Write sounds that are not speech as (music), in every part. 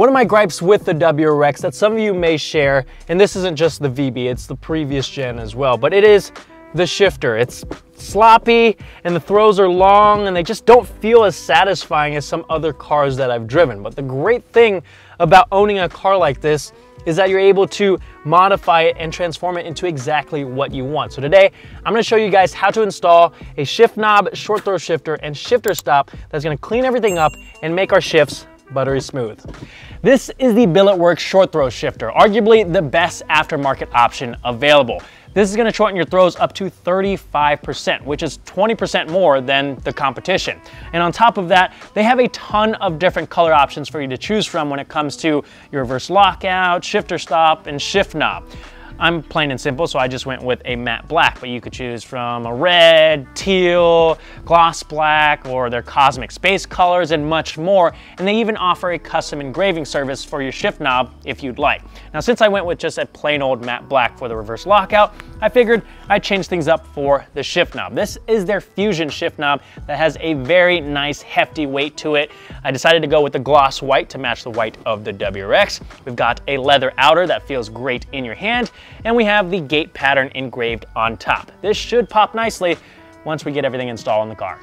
One of my gripes with the WRX that some of you may share, and this isn't just the VB, it's the previous gen as well, but it is the shifter. It's sloppy and the throws are long and they just don't feel as satisfying as some other cars that I've driven. But the great thing about owning a car like this is that you're able to modify it and transform it into exactly what you want. So today, I'm gonna show you guys how to install a shift knob, short throw shifter, and shifter stop that's gonna clean everything up and make our shifts buttery smooth. This is the Billetworkz short throw shifter, arguably the best aftermarket option available. This is gonna shorten your throws up to 35%, which is 20% more than the competition. And on top of that, they have a ton of different color options for you to choose from when it comes to your reverse lockout, shifter stop, and shift knob. I'm plain and simple, so I just went with a matte black, but you could choose from a red, teal, gloss black, or their cosmic space colors and much more. And they even offer a custom engraving service for your shift knob if you'd like. Now, since I went with just a plain old matte black for the reverse lockout, I figured I'd change things up for the shift knob. This is their Fusion shift knob that has a very nice hefty weight to it. I decided to go with the gloss white to match the white of the WRX. We've got a leather outer that feels great in your hand and we have the gate pattern engraved on top. This should pop nicely once we get everything installed in the car.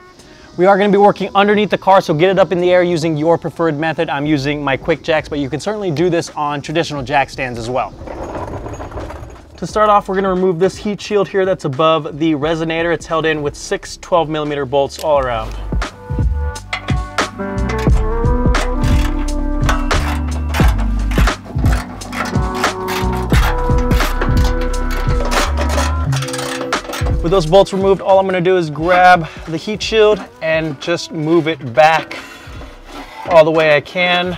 We are gonna be working underneath the car, so get it up in the air using your preferred method. I'm using my QuickJacks, but you can certainly do this on traditional jack stands as well. To start off, we're gonna remove this heat shield here that's above the resonator. It's held in with six 12 millimeter bolts all around. With those bolts removed, all I'm gonna do is grab the heat shield and just move it back all the way I can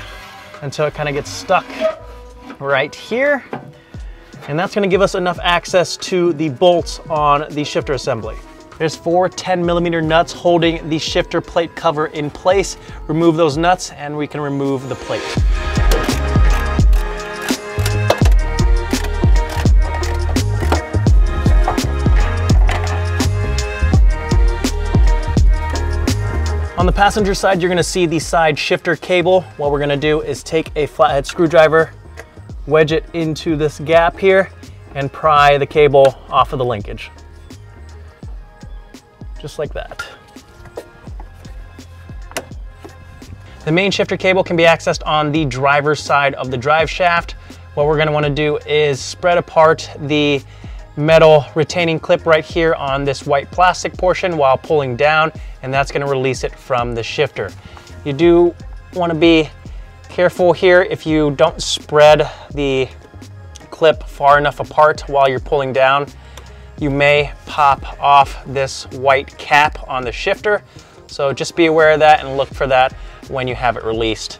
until it kind of gets stuck right here. And that's gonna give us enough access to the bolts on the shifter assembly. There's four 10 millimeter nuts holding the shifter plate cover in place. Remove those nuts and we can remove the plate. Passenger side, you're gonna see the side shifter cable. What we're gonna do is take a flathead screwdriver, wedge it into this gap here, and pry the cable off of the linkage. Just like that. The main shifter cable can be accessed on the driver's side of the drive shaft. What we're gonna wanna do is spread apart the metal retaining clip right here on this white plastic portion while pulling down and that's gonna release it from the shifter. You do wanna be careful here if you don't spread the clip far enough apart while you're pulling down. You may pop off this white cap on the shifter. So just be aware of that and look for that when you have it released.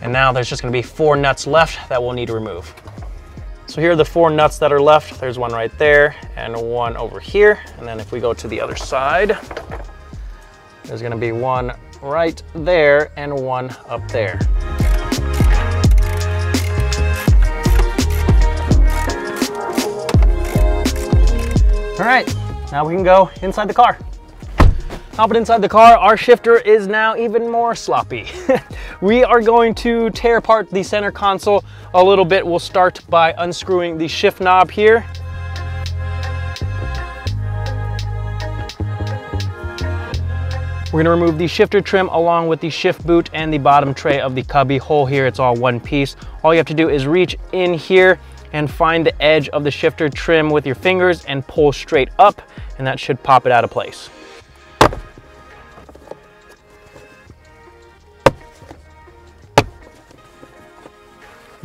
And now there's just gonna be four nuts left that we'll need to remove. So here are the four nuts that are left. There's one right there and one over here. And then if we go to the other side, there's gonna be one right there and one up there. All right, now we can go inside the car. Hopping inside the car, our shifter is now even more sloppy. (laughs) we are going to tear apart the center console a little bit. We'll start by unscrewing the shift knob here. We're gonna remove the shifter trim along with the shift boot and the bottom tray of the cubby hole here. It's all one piece. All you have to do is reach in here and find the edge of the shifter trim with your fingers and pull straight up and that should pop it out of place.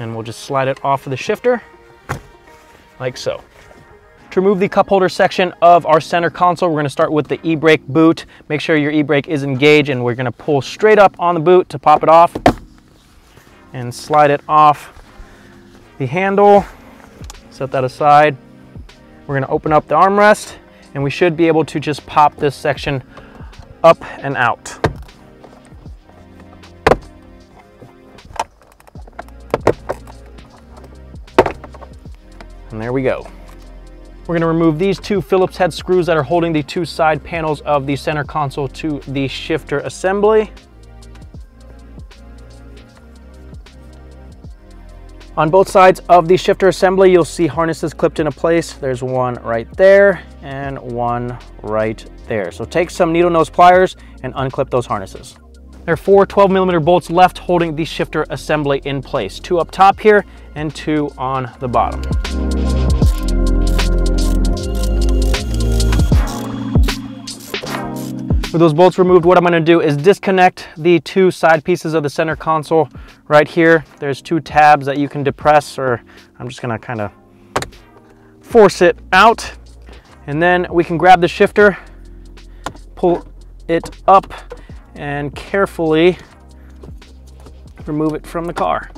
And we'll just slide it off of the shifter like so. To remove the cup holder section of our center console, we're gonna start with the e-brake boot. Make sure your e-brake is engaged and we're gonna pull straight up on the boot to pop it off and slide it off the handle. Set that aside. We're gonna open up the armrest and we should be able to just pop this section up and out. And there we go. We're gonna remove these two Phillips head screws that are holding the two side panels of the center console to the shifter assembly. On both sides of the shifter assembly, you'll see harnesses clipped into place. There's one right there and one right there. So take some needle nose pliers and unclip those harnesses. There are four 12 millimeter bolts left holding the shifter assembly in place. Two up top here and two on the bottom. With those bolts removed, what I'm gonna do is disconnect the two side pieces of the center console right here. There's two tabs that you can depress or I'm just gonna kind of force it out. And then we can grab the shifter, pull it up and carefully remove it from the car.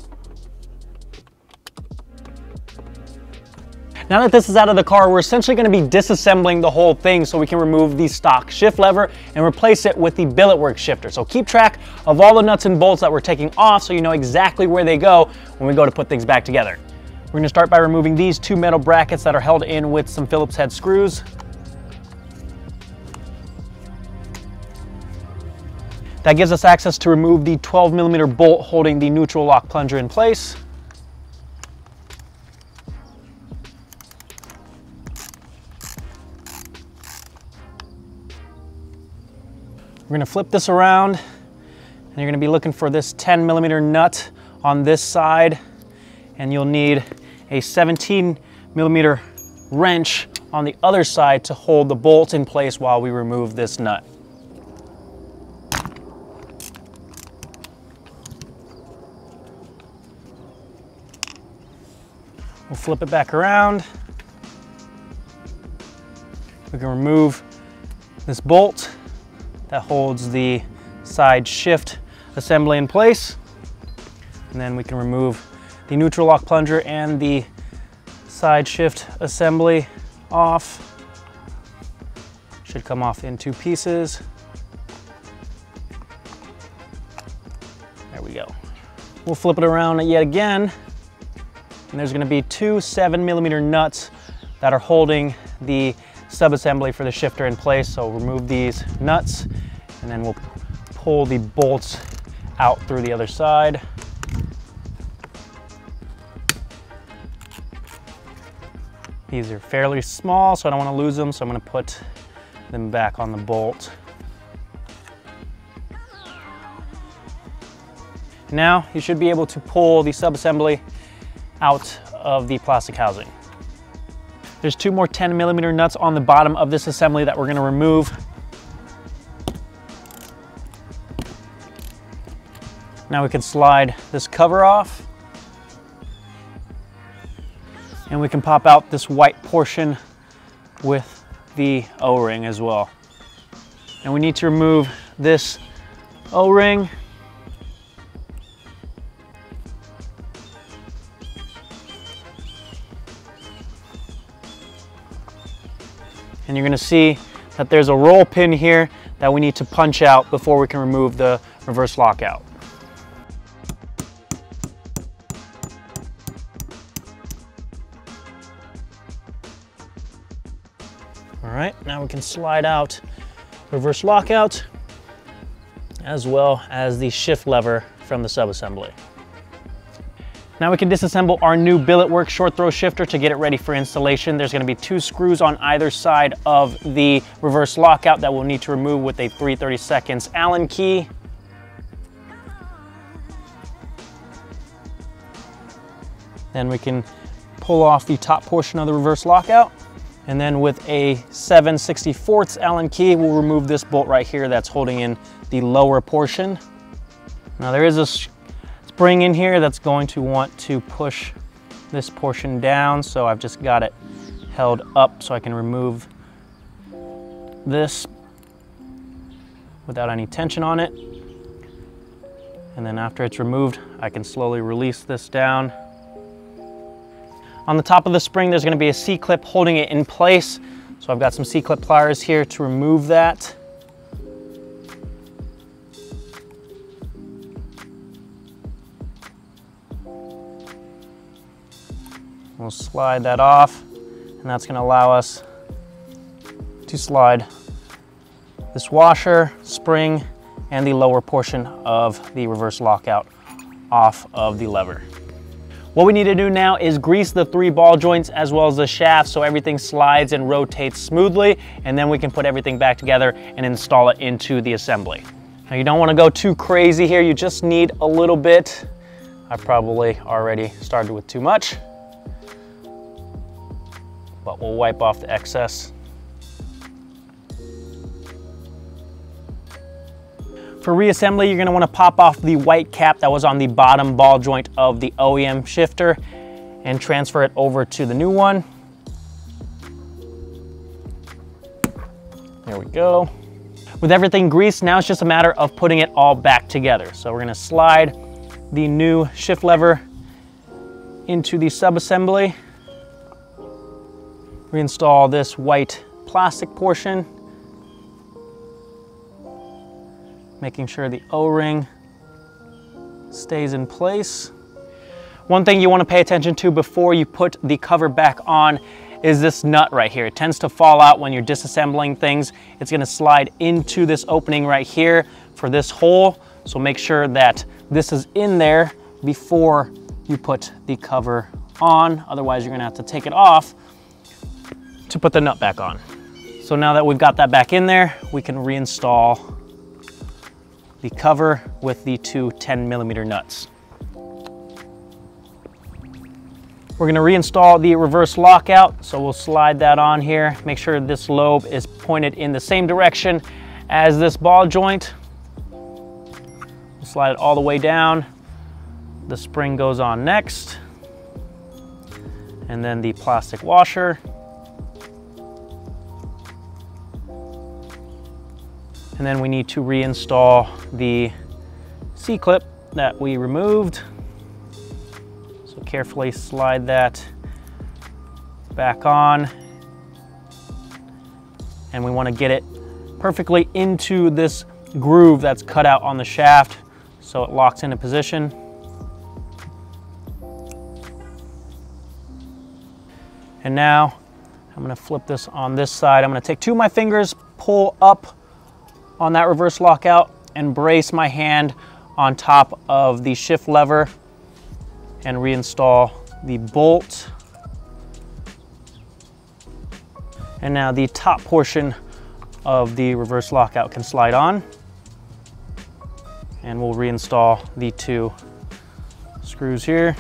Now that this is out of the car, we're essentially gonna be disassembling the whole thing so we can remove the stock shift lever and replace it with the billet work shifter. So keep track of all the nuts and bolts that we're taking off so you know exactly where they go when we go to put things back together. We're gonna start by removing these two metal brackets that are held in with some Phillips head screws. That gives us access to remove the 12 millimeter bolt holding the neutral lock plunger in place. We're gonna flip this around and you're gonna be looking for this 10 millimeter nut on this side and you'll need a 17 millimeter wrench on the other side to hold the bolt in place while we remove this nut. We'll flip it back around. We can remove this bolt that holds the side shift assembly in place. And then we can remove the neutral lock plunger and the side shift assembly off. Should come off in two pieces. There we go. We'll flip it around yet again. And there's gonna be two seven millimeter nuts that are holding the sub-assembly for the shifter in place. So remove these nuts and then we'll pull the bolts out through the other side. These are fairly small, so I don't want to lose them, so I'm going to put them back on the bolt. Now you should be able to pull the sub-assembly out of the plastic housing. There's two more 10 millimeter nuts on the bottom of this assembly that we're gonna remove. Now we can slide this cover off and we can pop out this white portion with the O-ring as well. And we need to remove this O-ring and you're gonna see that there's a roll pin here that we need to punch out before we can remove the reverse lockout. We can slide out reverse lockout as well as the shift lever from the subassembly. Now we can disassemble our new billet work short throw shifter to get it ready for installation. There's gonna be two screws on either side of the reverse lockout that we'll need to remove with a 3 seconds Allen key. Then we can pull off the top portion of the reverse lockout. And then with a 7 64 Allen key, we'll remove this bolt right here that's holding in the lower portion. Now there is a spring in here that's going to want to push this portion down. So I've just got it held up so I can remove this without any tension on it. And then after it's removed, I can slowly release this down on the top of the spring, there's gonna be a C-clip holding it in place. So I've got some C-clip pliers here to remove that. We'll slide that off and that's gonna allow us to slide this washer, spring, and the lower portion of the reverse lockout off of the lever. What we need to do now is grease the three ball joints as well as the shaft so everything slides and rotates smoothly, and then we can put everything back together and install it into the assembly. Now you don't wanna go too crazy here, you just need a little bit. I probably already started with too much, but we'll wipe off the excess. For reassembly, you're gonna wanna pop off the white cap that was on the bottom ball joint of the OEM shifter and transfer it over to the new one. There we go. With everything greased, now it's just a matter of putting it all back together. So we're gonna slide the new shift lever into the sub-assembly. Reinstall this white plastic portion making sure the O-ring stays in place. One thing you wanna pay attention to before you put the cover back on is this nut right here. It tends to fall out when you're disassembling things. It's gonna slide into this opening right here for this hole. So make sure that this is in there before you put the cover on. Otherwise, you're gonna have to take it off to put the nut back on. So now that we've got that back in there, we can reinstall the cover with the two 10 millimeter nuts. We're gonna reinstall the reverse lockout, so we'll slide that on here. Make sure this lobe is pointed in the same direction as this ball joint. Slide it all the way down. The spring goes on next. And then the plastic washer. And then we need to reinstall the C-clip that we removed. So carefully slide that back on. And we wanna get it perfectly into this groove that's cut out on the shaft so it locks into position. And now I'm gonna flip this on this side. I'm gonna take two of my fingers, pull up on that reverse lockout and brace my hand on top of the shift lever and reinstall the bolt. And now the top portion of the reverse lockout can slide on. And we'll reinstall the two screws here.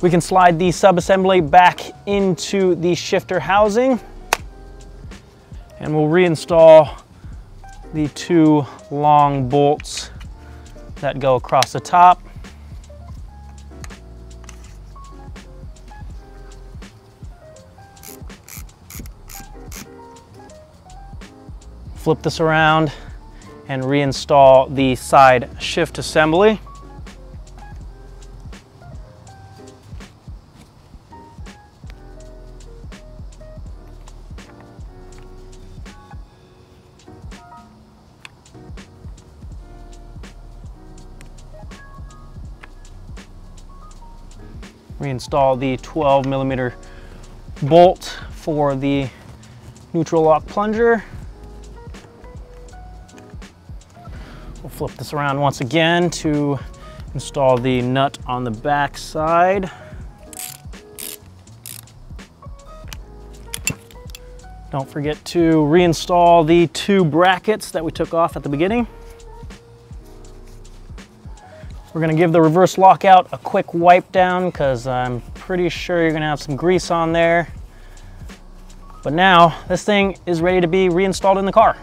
We can slide the sub-assembly back into the shifter housing and we'll reinstall the two long bolts that go across the top. Flip this around and reinstall the side shift assembly. Reinstall the 12 millimeter bolt for the neutral lock plunger. We'll flip this around once again to install the nut on the back side. Don't forget to reinstall the two brackets that we took off at the beginning. We're gonna give the reverse lockout a quick wipe down because I'm pretty sure you're gonna have some grease on there. But now this thing is ready to be reinstalled in the car.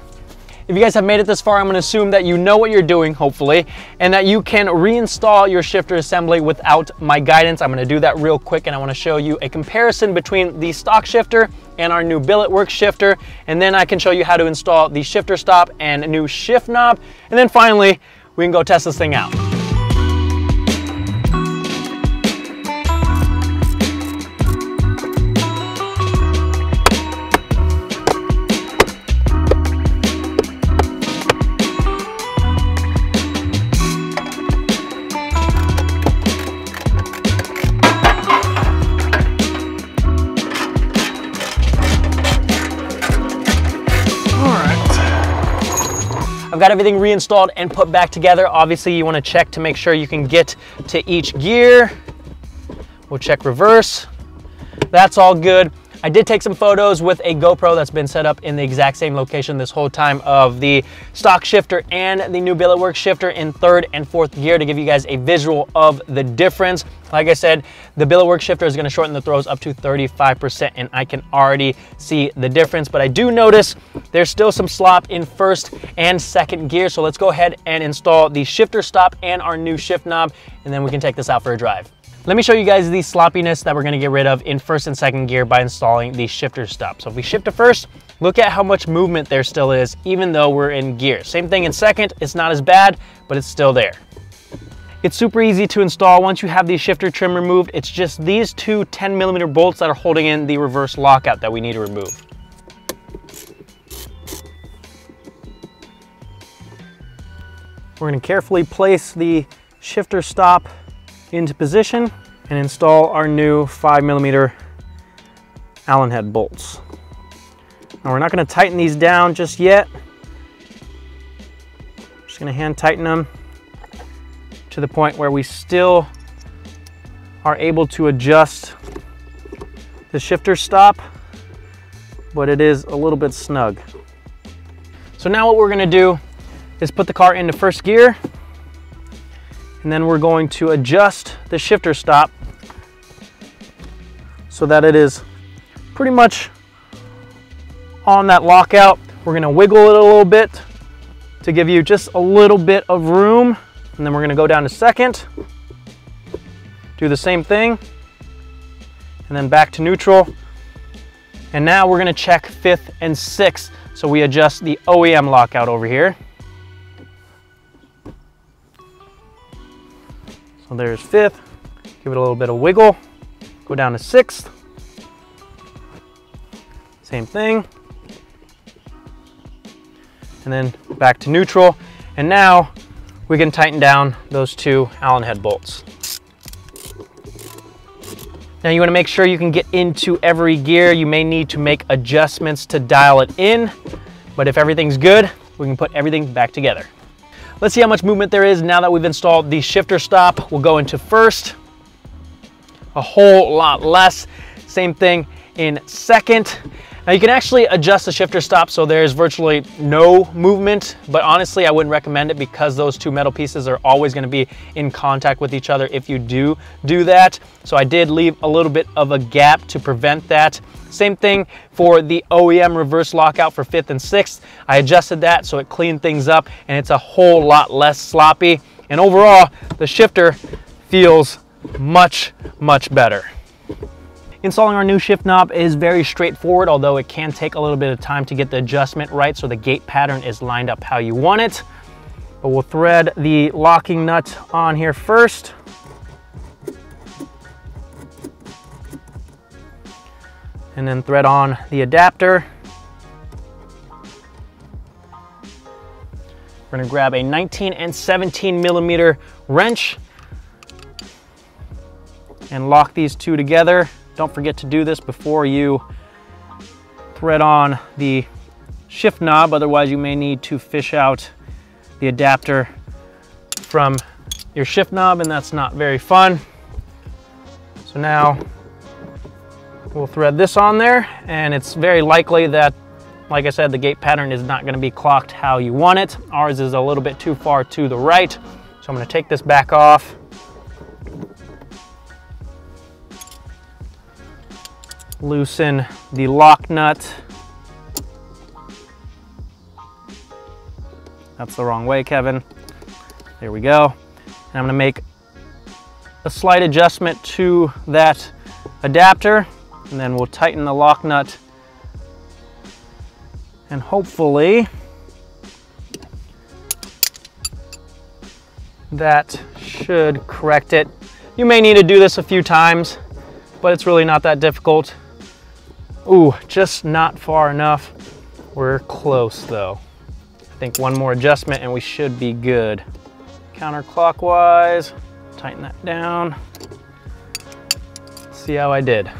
If you guys have made it this far, I'm gonna assume that you know what you're doing, hopefully, and that you can reinstall your shifter assembly without my guidance. I'm gonna do that real quick and I wanna show you a comparison between the stock shifter and our new Billet work shifter. And then I can show you how to install the shifter stop and new shift knob. And then finally, we can go test this thing out. I've got everything reinstalled and put back together. Obviously you wanna check to make sure you can get to each gear. We'll check reverse. That's all good. I did take some photos with a GoPro that's been set up in the exact same location this whole time of the stock shifter and the new Billetworkz shifter in third and fourth gear to give you guys a visual of the difference. Like I said, the Billetworkz shifter is gonna shorten the throws up to 35% and I can already see the difference, but I do notice there's still some slop in first and second gear. So let's go ahead and install the shifter stop and our new shift knob, and then we can take this out for a drive. Let me show you guys the sloppiness that we're gonna get rid of in first and second gear by installing the shifter stop. So if we shift to first, look at how much movement there still is, even though we're in gear. Same thing in second, it's not as bad, but it's still there. It's super easy to install once you have the shifter trim removed. It's just these two 10 millimeter bolts that are holding in the reverse lockout that we need to remove. We're gonna carefully place the shifter stop into position and install our new five millimeter Allen head bolts. Now we're not gonna tighten these down just yet. Just gonna hand tighten them to the point where we still are able to adjust the shifter stop, but it is a little bit snug. So now what we're gonna do is put the car into first gear and then we're going to adjust the shifter stop so that it is pretty much on that lockout. We're gonna wiggle it a little bit to give you just a little bit of room. And then we're gonna go down to second, do the same thing, and then back to neutral. And now we're gonna check fifth and sixth. So we adjust the OEM lockout over here. So there's fifth, give it a little bit of wiggle, go down to sixth, same thing, and then back to neutral. And now we can tighten down those two Allen head bolts. Now you wanna make sure you can get into every gear. You may need to make adjustments to dial it in, but if everything's good, we can put everything back together. Let's see how much movement there is now that we've installed the shifter stop. We'll go into first, a whole lot less. Same thing in second. Now you can actually adjust the shifter stop so there's virtually no movement, but honestly I wouldn't recommend it because those two metal pieces are always gonna be in contact with each other if you do do that. So I did leave a little bit of a gap to prevent that. Same thing for the OEM reverse lockout for fifth and sixth. I adjusted that so it cleaned things up and it's a whole lot less sloppy. And overall, the shifter feels much, much better. Installing our new shift knob is very straightforward, although it can take a little bit of time to get the adjustment right so the gate pattern is lined up how you want it. But we'll thread the locking nut on here first. And then thread on the adapter. We're gonna grab a 19 and 17 millimeter wrench and lock these two together. Don't forget to do this before you thread on the shift knob, otherwise you may need to fish out the adapter from your shift knob and that's not very fun. So now we'll thread this on there and it's very likely that, like I said, the gate pattern is not gonna be clocked how you want it. Ours is a little bit too far to the right. So I'm gonna take this back off loosen the lock nut. That's the wrong way, Kevin. There we go. And I'm gonna make a slight adjustment to that adapter and then we'll tighten the lock nut and hopefully that should correct it. You may need to do this a few times, but it's really not that difficult. Ooh, just not far enough. We're close though. I think one more adjustment and we should be good. Counterclockwise, tighten that down. See how I did.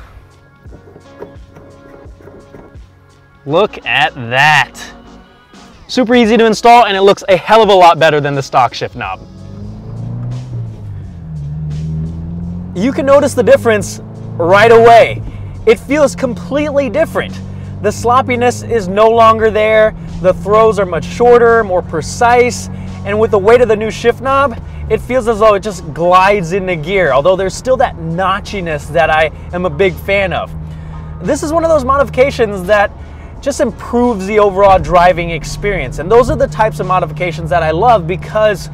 Look at that. Super easy to install and it looks a hell of a lot better than the stock shift knob. You can notice the difference right away. It feels completely different. The sloppiness is no longer there. The throws are much shorter, more precise, and with the weight of the new shift knob, it feels as though it just glides into gear, although there's still that notchiness that I am a big fan of. This is one of those modifications that just improves the overall driving experience. And those are the types of modifications that I love because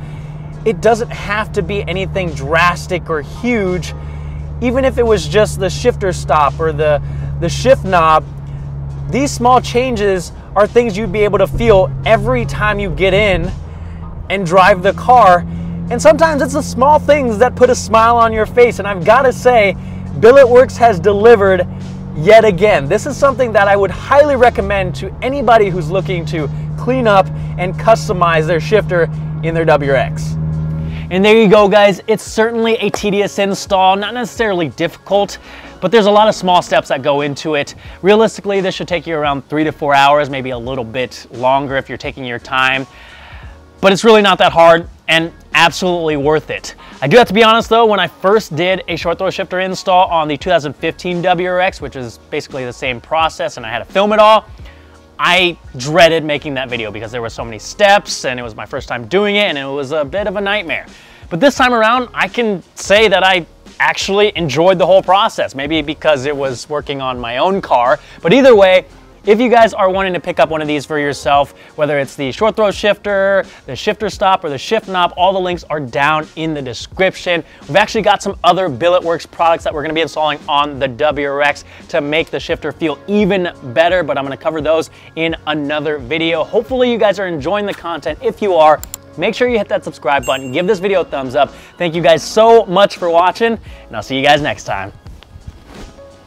it doesn't have to be anything drastic or huge. Even if it was just the shifter stop or the, the shift knob, these small changes are things you'd be able to feel every time you get in and drive the car. And sometimes it's the small things that put a smile on your face. And I've got to say, Billetworkz has delivered yet again. This is something that I would highly recommend to anybody who's looking to clean up and customize their shifter in their WRX. And there you go guys, it's certainly a tedious install, not necessarily difficult, but there's a lot of small steps that go into it. Realistically, this should take you around three to four hours, maybe a little bit longer if you're taking your time. But it's really not that hard and absolutely worth it. I do have to be honest though, when I first did a short throw shifter install on the 2015 WRX, which is basically the same process and I had to film it all, I dreaded making that video because there were so many steps and it was my first time doing it and it was a bit of a nightmare. But this time around, I can say that I actually enjoyed the whole process. Maybe because it was working on my own car, but either way, if you guys are wanting to pick up one of these for yourself, whether it's the short throw shifter, the shifter stop, or the shift knob, all the links are down in the description. We've actually got some other Billetworkz products that we're gonna be installing on the WRX to make the shifter feel even better, but I'm gonna cover those in another video. Hopefully you guys are enjoying the content. If you are, make sure you hit that subscribe button, give this video a thumbs up. Thank you guys so much for watching, and I'll see you guys next time.